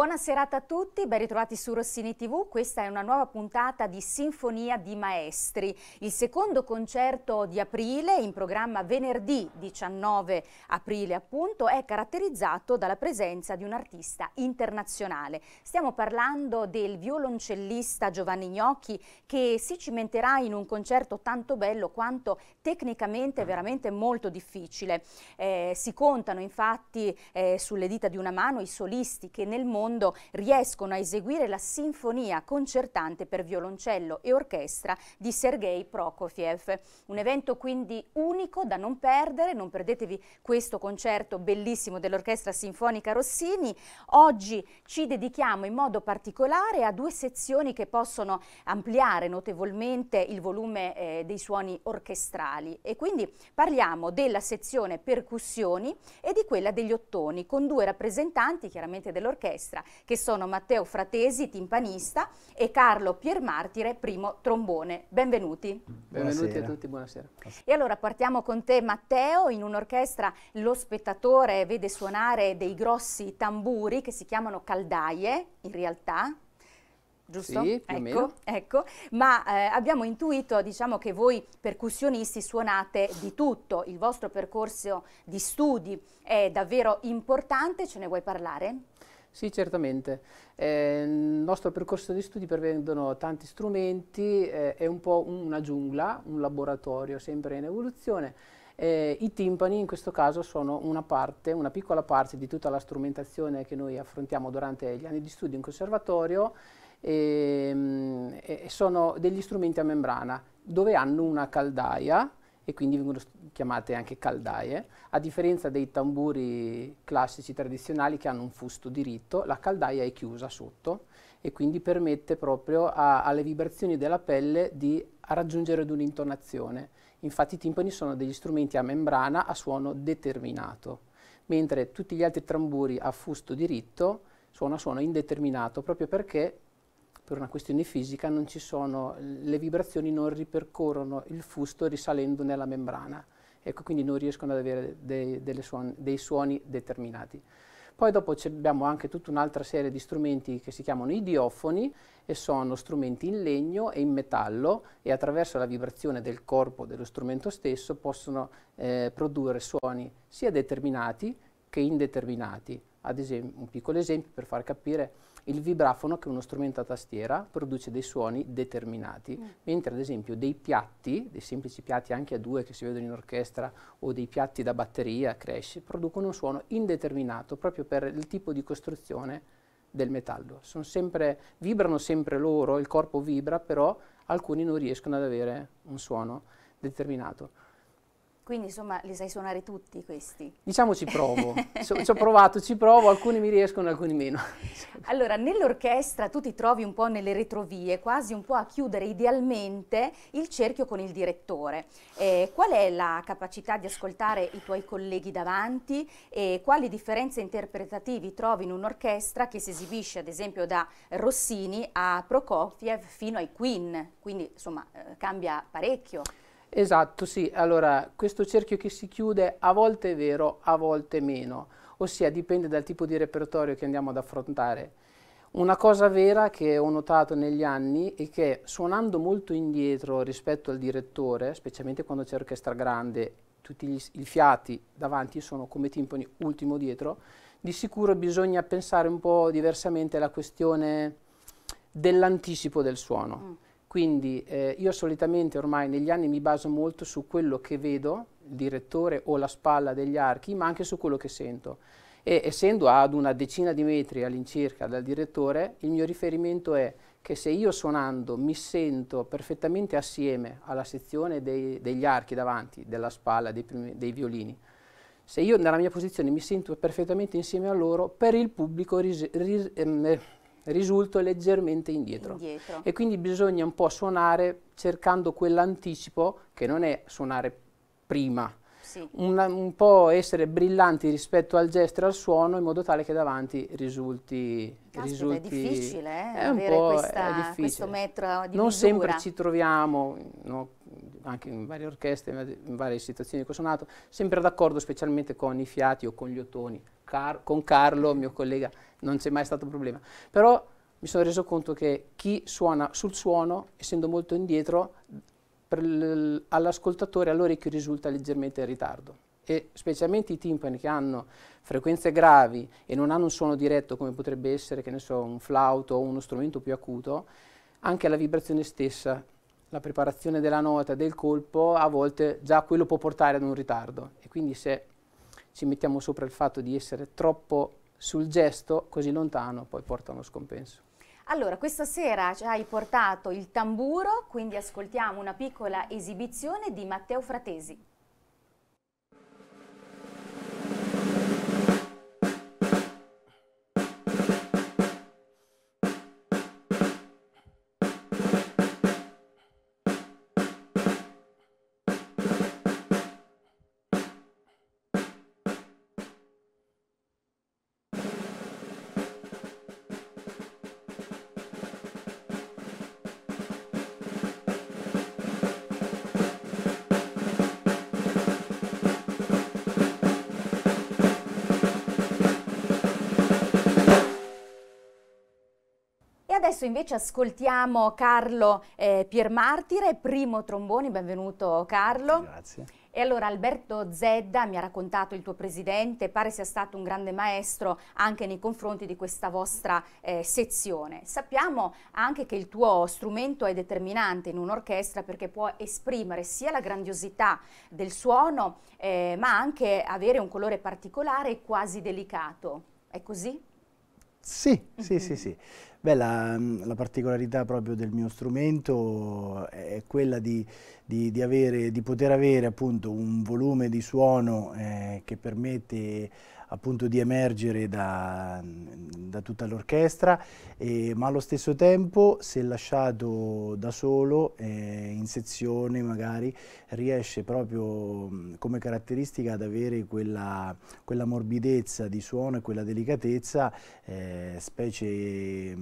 Buona serata a tutti, ben ritrovati su Rossini TV. Questa è una nuova puntata di Sinfonia di Maestri, il secondo concerto di aprile in programma venerdì 19 aprile appunto è caratterizzato dalla presenza di un artista internazionale. Stiamo parlando del violoncellista Giovanni Gnocchi che si cimenterà in un concerto tanto bello quanto tecnicamente veramente molto difficile. Eh, si contano infatti eh, sulle dita di una mano i solisti che nel mondo mondo riescono a eseguire la sinfonia concertante per violoncello e orchestra di Sergei Prokofiev. Un evento quindi unico da non perdere, non perdetevi questo concerto bellissimo dell'Orchestra Sinfonica Rossini. Oggi ci dedichiamo in modo particolare a due sezioni che possono ampliare notevolmente il volume eh, dei suoni orchestrali e quindi parliamo della sezione percussioni e di quella degli ottoni con due rappresentanti chiaramente dell'orchestra orchestra, che sono Matteo Fratesi, timpanista, e Carlo Piermartire, primo trombone. Benvenuti. Benvenuti a tutti, buonasera. E allora partiamo con te Matteo, in un'orchestra lo spettatore vede suonare dei grossi tamburi che si chiamano caldaie, in realtà, giusto? Sì, più ecco, ecco. ma eh, abbiamo intuito diciamo, che voi percussionisti suonate di tutto, il vostro percorso di studi è davvero importante, ce ne vuoi parlare? Sì, certamente. Eh, nel nostro percorso di studi prevedono tanti strumenti, eh, è un po' una giungla, un laboratorio sempre in evoluzione. Eh, I timpani in questo caso sono una parte, una piccola parte di tutta la strumentazione che noi affrontiamo durante gli anni di studio in conservatorio ehm, e, sono degli strumenti a membrana dove hanno una caldaia e quindi vengono chiamate anche caldaie, a differenza dei tamburi classici tradizionali che hanno un fusto diritto, la caldaia è chiusa sotto e quindi permette proprio a, alle vibrazioni della pelle di raggiungere ad un'intonazione. Infatti i timpani sono degli strumenti a membrana a suono determinato, mentre tutti gli altri tamburi a fusto diritto suono a suono indeterminato, proprio perché per una questione fisica sono, le vibrazioni non ripercorrono il fusto risalendo nella membrana, ecco, quindi non riescono ad avere dei, suoni, dei suoni determinati. Poi dopo abbiamo anche tutta un'altra serie di strumenti che si chiamano idiofoni e sono strumenti in legno e in metallo e attraverso la vibrazione del corpo dello strumento stesso possono eh, produrre suoni sia determinati che indeterminati. Ad esempio, un piccolo esempio per far capire, il vibrafono, che è uno strumento a tastiera, produce dei suoni determinati, mm. mentre ad esempio dei piatti, dei semplici piatti anche a due che si vedono in orchestra, o dei piatti da batteria, crash, producono un suono indeterminato proprio per il tipo di costruzione del metallo. Sempre, vibrano sempre loro, il corpo vibra, però alcuni non riescono ad avere un suono determinato. Quindi insomma li sai suonare tutti questi? Diciamo ci provo, ci ho provato, ci provo, alcuni mi riescono, alcuni meno. allora, nell'orchestra tu ti trovi un po' nelle retrovie, quasi un po' a chiudere idealmente il cerchio con il direttore. Eh, qual è la capacità di ascoltare i tuoi colleghi davanti e quali differenze interpretativi trovi in un'orchestra che si esibisce ad esempio da Rossini a Prokofiev fino ai Queen? Quindi insomma eh, cambia parecchio. Esatto, sì. Allora, questo cerchio che si chiude a volte è vero, a volte meno, ossia dipende dal tipo di repertorio che andiamo ad affrontare. Una cosa vera che ho notato negli anni è che suonando molto indietro rispetto al direttore, specialmente quando c'è orchestra grande, tutti gli, i fiati davanti sono come timpani ultimo dietro, di sicuro bisogna pensare un po' diversamente alla questione dell'anticipo del suono. Mm quindi eh, io solitamente ormai negli anni mi baso molto su quello che vedo, il direttore o la spalla degli archi, ma anche su quello che sento. E essendo ad una decina di metri all'incirca dal direttore, il mio riferimento è che se io suonando mi sento perfettamente assieme alla sezione dei, degli archi davanti, della spalla, dei, primi, dei violini, se io nella mia posizione mi sento perfettamente insieme a loro, per il pubblico ris, ris, ehm, risulto leggermente indietro. indietro. E quindi bisogna un po' suonare cercando quell'anticipo che non è suonare prima, sì. una, un po' essere brillanti rispetto al gesto e al suono in modo tale che davanti risulti... Caspita, risulti è difficile eh, è avere questa, difficile. questo metro di Non misura. sempre ci troviamo, no, anche in varie orchestre, in varie situazioni che ho suonato, sempre d'accordo specialmente con i fiati o con gli ottoni. Car con Carlo, mio collega, non c'è mai stato problema. Però mi sono reso conto che chi suona sul suono, essendo molto indietro, all'ascoltatore all'orecchio risulta leggermente in ritardo e specialmente i timpani che hanno frequenze gravi e non hanno un suono diretto come potrebbe essere, che ne so, un flauto o uno strumento più acuto, anche la vibrazione stessa la preparazione della nota, del colpo, a volte già quello può portare ad un ritardo e quindi se ci mettiamo sopra il fatto di essere troppo sul gesto, così lontano, poi porta uno scompenso. Allora, questa sera ci hai portato il tamburo, quindi ascoltiamo una piccola esibizione di Matteo Fratesi. Adesso invece ascoltiamo Carlo eh, Piermartire, primo tromboni, benvenuto Carlo. Grazie. E allora Alberto Zedda mi ha raccontato il tuo presidente, pare sia stato un grande maestro anche nei confronti di questa vostra eh, sezione. Sappiamo anche che il tuo strumento è determinante in un'orchestra perché può esprimere sia la grandiosità del suono eh, ma anche avere un colore particolare e quasi delicato. È così? Sì, sì, sì, sì. Beh, la, la, particolarità proprio del mio strumento è quella di, di, di, avere, di poter avere appunto un volume di suono eh, che permette appunto di emergere da, da tutta l'orchestra, eh, ma allo stesso tempo se lasciato da solo eh, in sezione magari riesce proprio come caratteristica ad avere quella, quella morbidezza di suono e quella delicatezza, eh, specie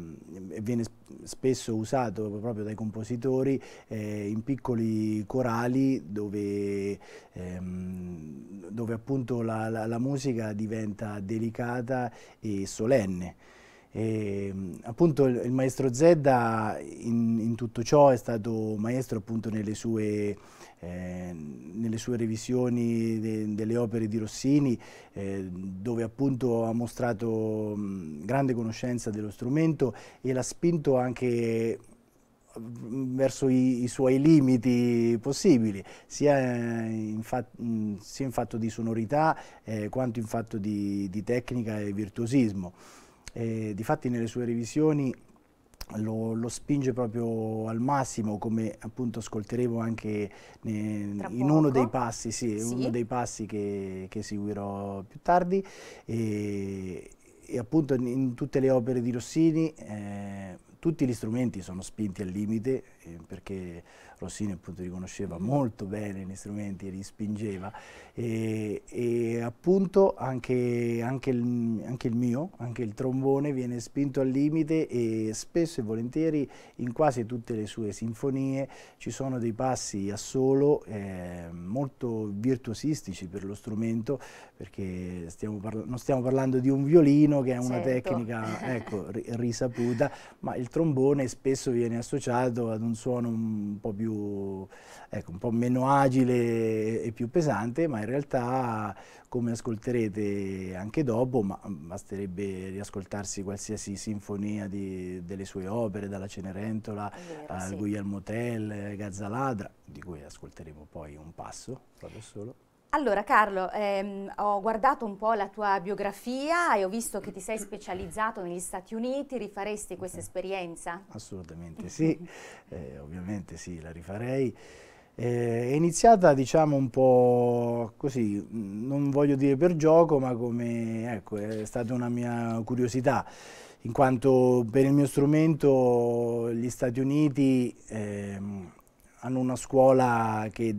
viene spesso usato proprio dai compositori eh, in piccoli corali dove, ehm, dove appunto la, la, la musica diventa diventa delicata e solenne. E, appunto il, il, maestro Zedda in, in, tutto ciò è stato maestro appunto nelle sue, eh, nelle sue revisioni de, delle opere di Rossini eh, dove appunto ha mostrato mh, grande conoscenza dello strumento e l'ha spinto anche verso i, i, suoi limiti possibili, sia in, fat, sia in fatto di sonorità eh, quanto in fatto di, di, tecnica e virtuosismo. Eh, difatti nelle sue revisioni lo, lo, spinge proprio al massimo, come appunto ascolteremo anche ne, in uno dei passi, sì, sì. uno dei passi che, che seguirò più tardi. E, e appunto in, in, tutte le opere di Rossini eh, tutti gli strumenti sono spinti al limite perché Rossini appunto riconosceva molto bene gli strumenti e li spingeva e, e appunto anche, anche, il, anche, il, mio, anche il trombone viene spinto al limite e spesso e volentieri in quasi tutte le sue sinfonie ci sono dei passi a solo eh, molto virtuosistici per lo strumento perché stiamo non stiamo parlando di un violino che è una certo. tecnica ecco, risaputa ma il trombone spesso viene associato ad un suono un po' più ecco, un po' meno agile e più pesante, ma in realtà come ascolterete anche dopo, ma basterebbe riascoltarsi qualsiasi sinfonia di, delle sue opere, dalla Cenerentola vero, al sì. Guglielmo Tell, Gazzaladra, di cui ascolteremo poi un passo, proprio solo. Allora Carlo, ehm, ho guardato un po' la tua biografia e ho visto che ti sei specializzato negli Stati Uniti, rifaresti questa esperienza? Assolutamente sì, eh, ovviamente sì, la rifarei. Eh, è iniziata diciamo un po' così, non voglio dire per gioco, ma come, ecco, è stata una mia curiosità, in quanto per il mio strumento gli Stati Uniti eh, hanno una scuola che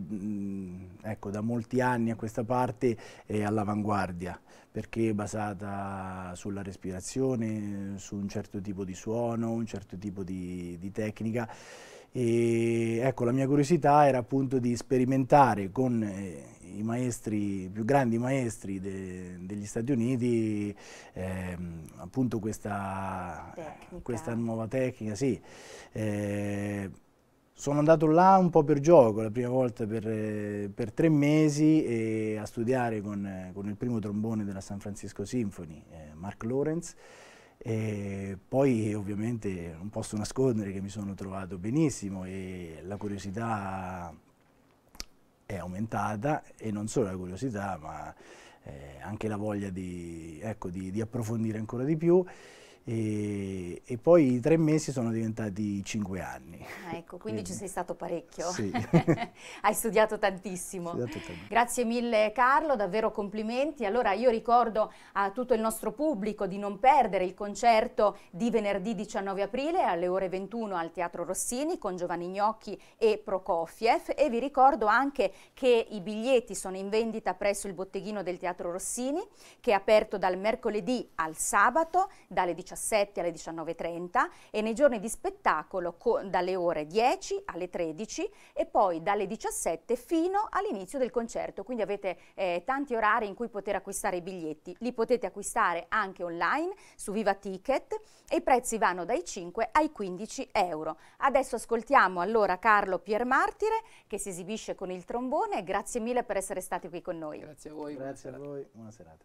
ecco, da molti anni a questa parte è all'avanguardia perché è basata sulla respirazione, su un certo tipo di suono, un certo tipo di, di tecnica e ecco, la mia curiosità era appunto di sperimentare con eh, i maestri, più grandi maestri de, degli Stati Uniti eh, appunto questa, questa, nuova tecnica. Sì. Eh, sono andato là un po' per gioco, la prima volta per, per tre mesi a studiare con, con, il primo trombone della San Francisco Symphony, eh, Mark Lawrence, e poi ovviamente non posso nascondere che mi sono trovato benissimo e la curiosità è aumentata e non solo la curiosità ma eh, anche la voglia di, ecco, di, di approfondire ancora di più e, e, poi i tre mesi sono diventati cinque anni. Ah, ecco, quindi, quindi, ci sei stato parecchio. Sì. Hai studiato tantissimo. Studiato tantissimo. Grazie mille Carlo, davvero complimenti. Allora io ricordo a tutto il nostro pubblico di non perdere il concerto di venerdì 19 aprile alle ore 21 al Teatro Rossini con Giovanni Gnocchi e Prokofiev e vi ricordo anche che i biglietti sono in vendita presso il botteghino del Teatro Rossini che è aperto dal mercoledì al sabato dalle 19 17 alle 19.30 e nei giorni di spettacolo dalle ore 10 alle 13 e poi dalle 17 fino all'inizio del concerto. Quindi avete eh, tanti orari in cui poter acquistare i biglietti. Li potete acquistare anche online su Viva Ticket e i prezzi vanno dai 5 ai 15 euro. Adesso ascoltiamo allora Carlo Piermartire che si esibisce con il trombone. Grazie mille per essere stati qui con noi. Grazie a voi. Grazie a voi. Buona serata.